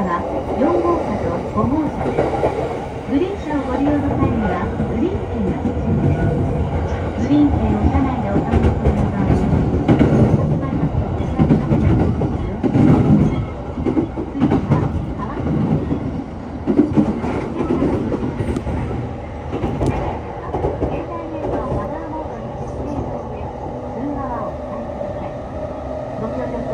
車は4号車と5号車ですグリーン車をご利用の際にはグリーン券が必要ですグリーン券を車内でお買い。求めの場合ご協力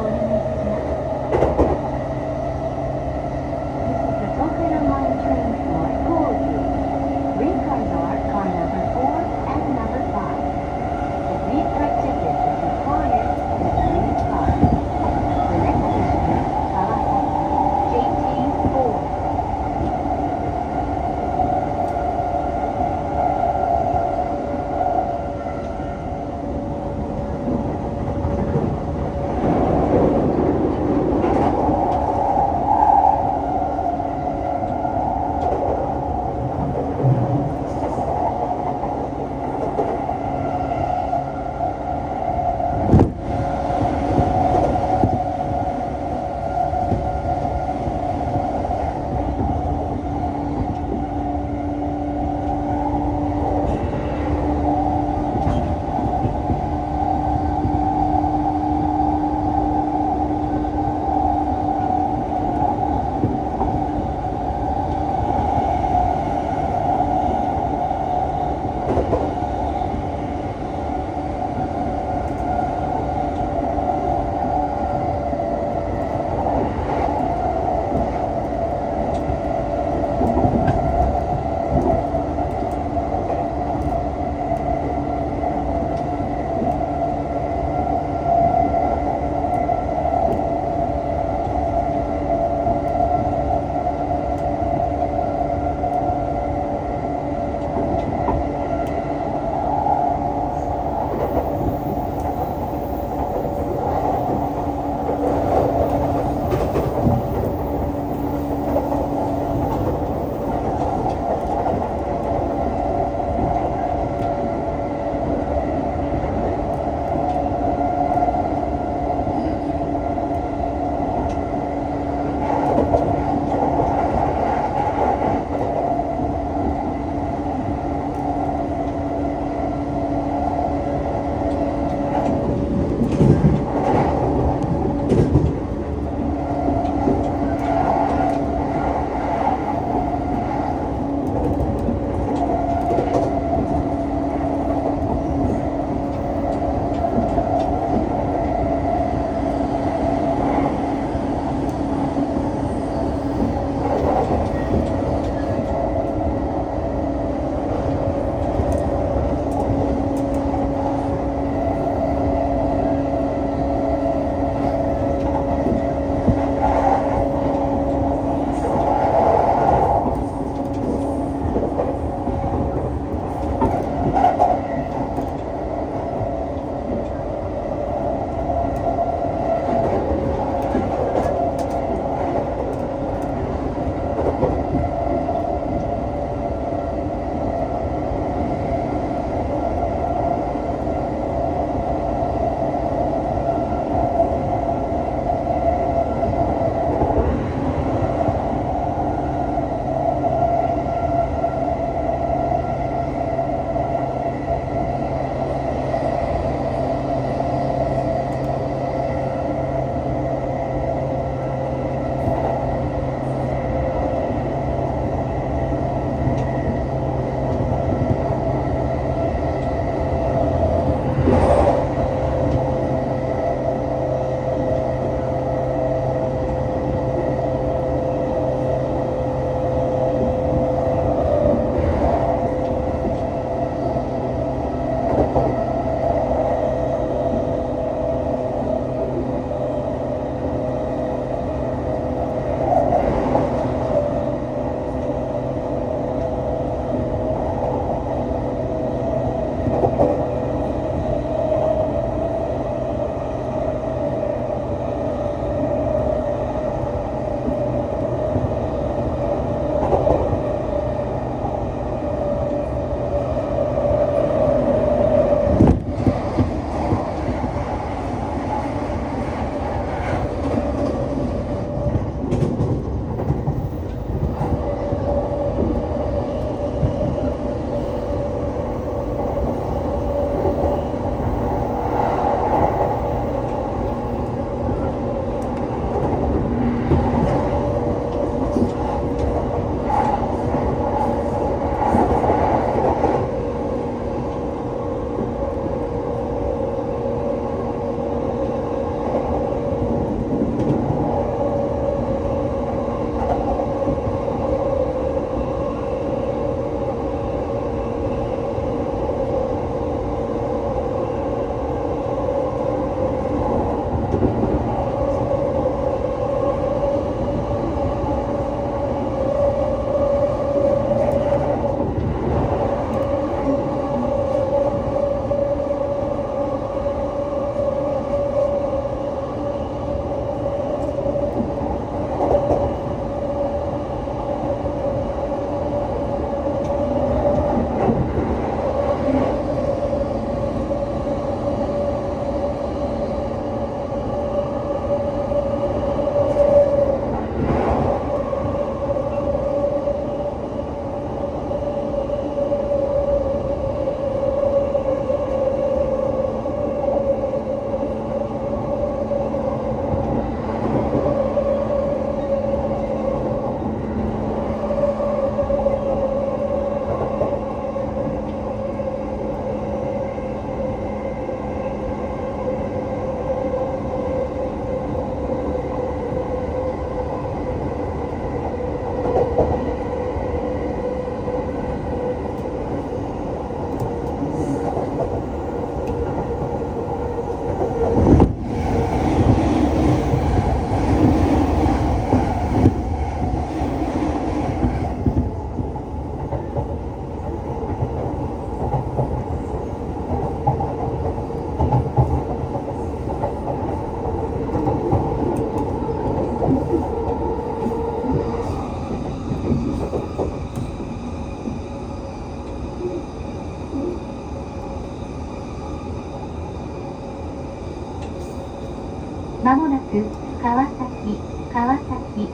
まもなく川崎川崎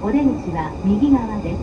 お出口は右側です。